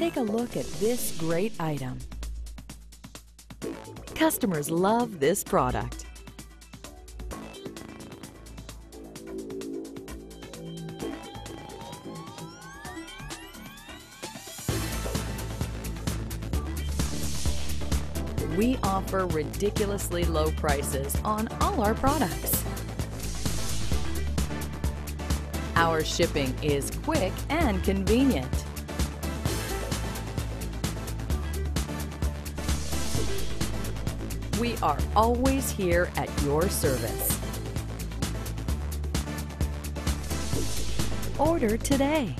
Take a look at this great item. Customers love this product. We offer ridiculously low prices on all our products. Our shipping is quick and convenient. We are always here at your service. Order today.